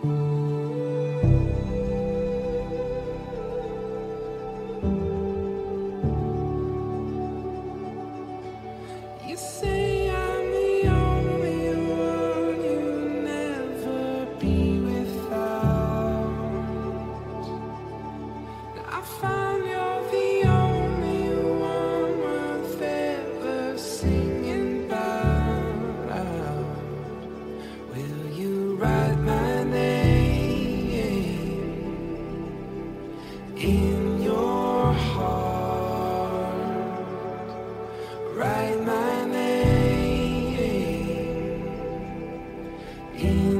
You see. In